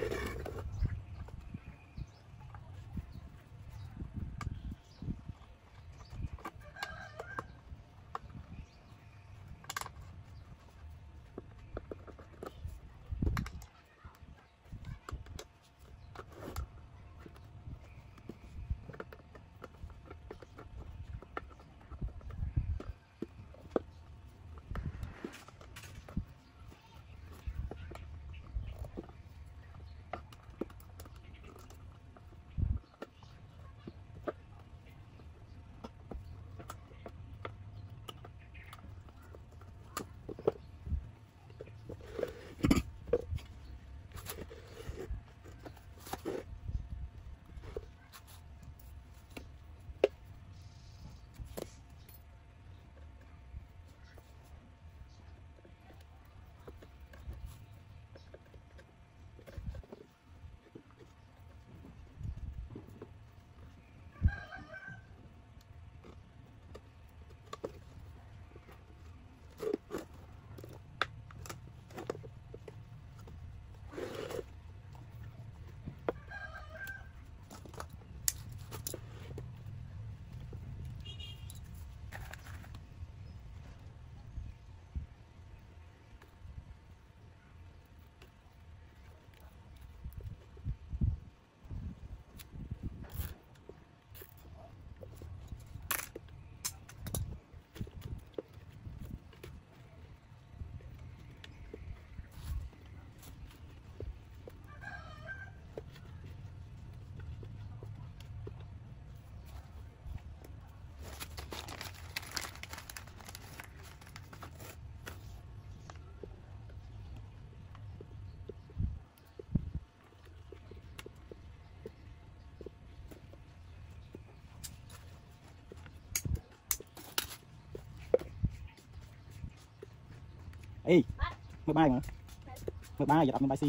Yeah. មើលបាយមើលមើលបាយយកអត់មើលបាយស៊ី